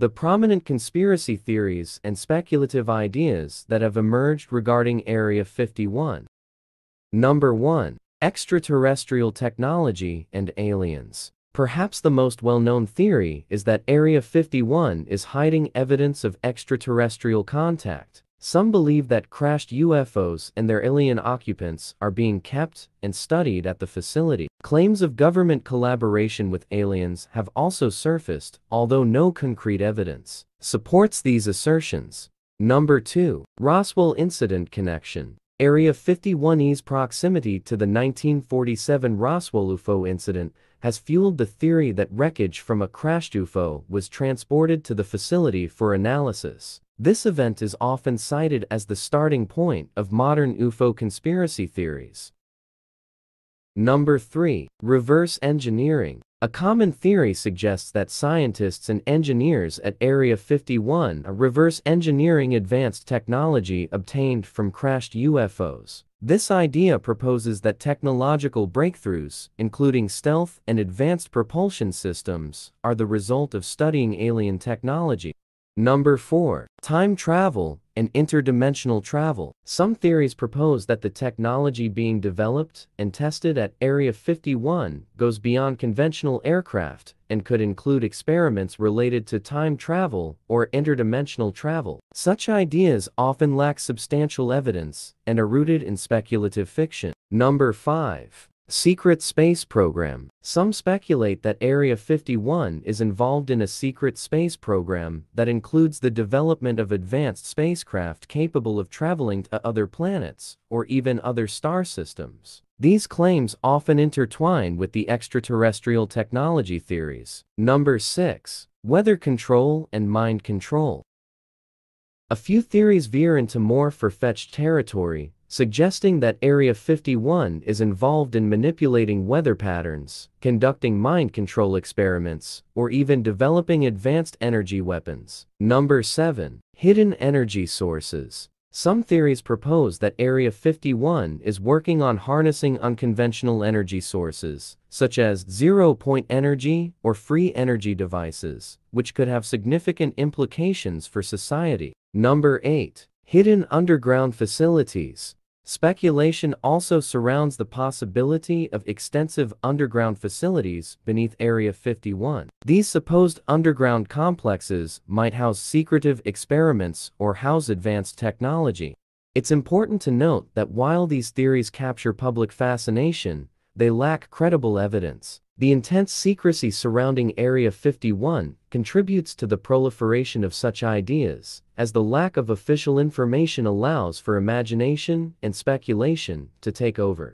The prominent conspiracy theories and speculative ideas that have emerged regarding Area 51. Number 1. Extraterrestrial technology and aliens. Perhaps the most well-known theory is that Area 51 is hiding evidence of extraterrestrial contact. Some believe that crashed UFOs and their alien occupants are being kept and studied at the facility. Claims of government collaboration with aliens have also surfaced, although no concrete evidence supports these assertions. Number 2. Roswell Incident Connection Area 51E's proximity to the 1947 Roswell UFO incident has fueled the theory that wreckage from a crashed UFO was transported to the facility for analysis. This event is often cited as the starting point of modern UFO conspiracy theories. Number 3. Reverse engineering. A common theory suggests that scientists and engineers at Area 51 are reverse engineering advanced technology obtained from crashed UFOs. This idea proposes that technological breakthroughs, including stealth and advanced propulsion systems, are the result of studying alien technology. Number 4. Time travel and interdimensional travel. Some theories propose that the technology being developed and tested at Area 51 goes beyond conventional aircraft and could include experiments related to time travel or interdimensional travel. Such ideas often lack substantial evidence and are rooted in speculative fiction. Number 5. Secret Space Program. Some speculate that Area 51 is involved in a secret space program that includes the development of advanced spacecraft capable of traveling to other planets or even other star systems. These claims often intertwine with the extraterrestrial technology theories. Number 6. Weather control and mind control. A few theories veer into more far-fetched territory, suggesting that Area 51 is involved in manipulating weather patterns, conducting mind control experiments, or even developing advanced energy weapons. Number 7. Hidden energy sources. Some theories propose that Area 51 is working on harnessing unconventional energy sources, such as zero-point energy or free energy devices, which could have significant implications for society. Number 8. Hidden underground facilities. Speculation also surrounds the possibility of extensive underground facilities beneath Area 51. These supposed underground complexes might house secretive experiments or house advanced technology. It's important to note that while these theories capture public fascination, they lack credible evidence. The intense secrecy surrounding Area 51 contributes to the proliferation of such ideas, as the lack of official information allows for imagination and speculation to take over.